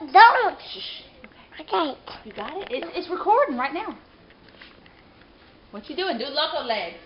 don't, don't. Okay. You got it? It's, it's recording right now. What you doing? Do loco legs.